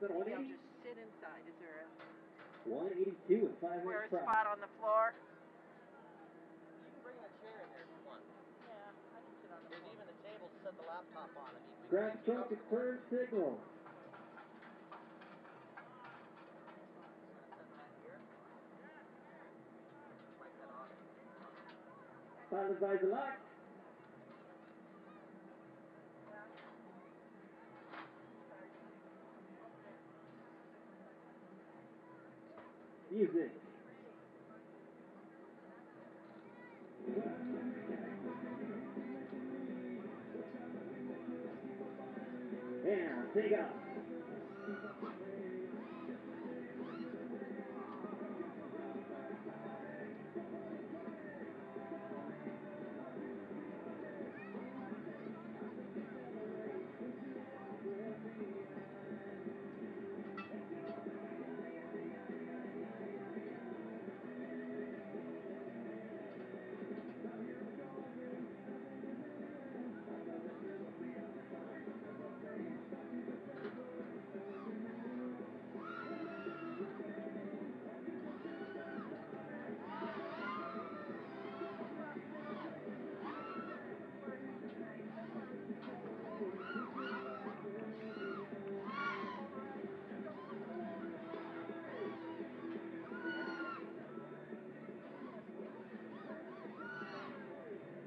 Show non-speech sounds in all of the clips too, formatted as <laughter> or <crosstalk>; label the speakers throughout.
Speaker 1: that a
Speaker 2: Maybe I'll just sit inside. Is there a
Speaker 1: 182 with 5
Speaker 2: where a
Speaker 1: inch prop.
Speaker 2: spot on the floor?
Speaker 3: You can bring a chair in there if you want.
Speaker 2: Yeah, I can sit on the
Speaker 3: There's
Speaker 2: floor.
Speaker 3: even a table to set the laptop on if you
Speaker 1: Grab
Speaker 3: you're
Speaker 1: truck
Speaker 3: comfortable.
Speaker 1: turn signal.
Speaker 3: Just gonna set that
Speaker 1: Music. And take off.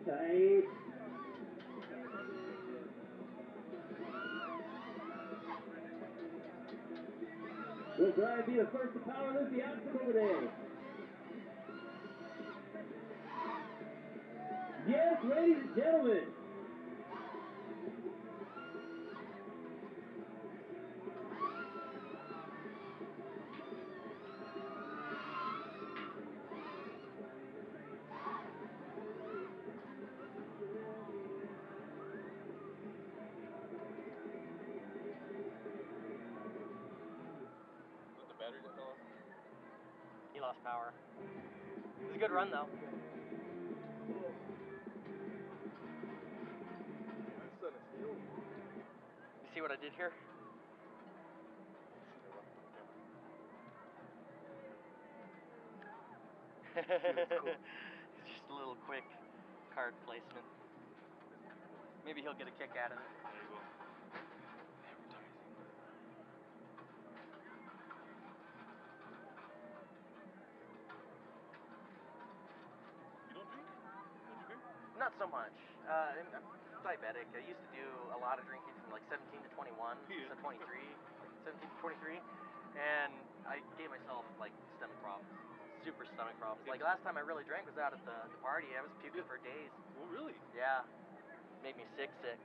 Speaker 1: Tight. Will Brian be the first to power loop the obstacle today? Yes, ladies and gentlemen.
Speaker 3: Lost power. It was a good run though. You see what I did here? It's <laughs> just a little quick card placement. Maybe he'll get a kick out of it.
Speaker 4: There you go. Advertising. You don't drink? Don't you drink?
Speaker 3: Not so much. Uh, I'm, I'm diabetic. I used to do a lot of drinking from like 17 to 21, <laughs>
Speaker 4: Yeah.
Speaker 3: so 23, 17 to 23, and I gave myself like stomach problems, super stomach problems. Like last time I really drank was out at the, the party. I was puking
Speaker 4: Yeah.
Speaker 3: for days.
Speaker 4: Well, really?
Speaker 3: Yeah, made me sick, sick.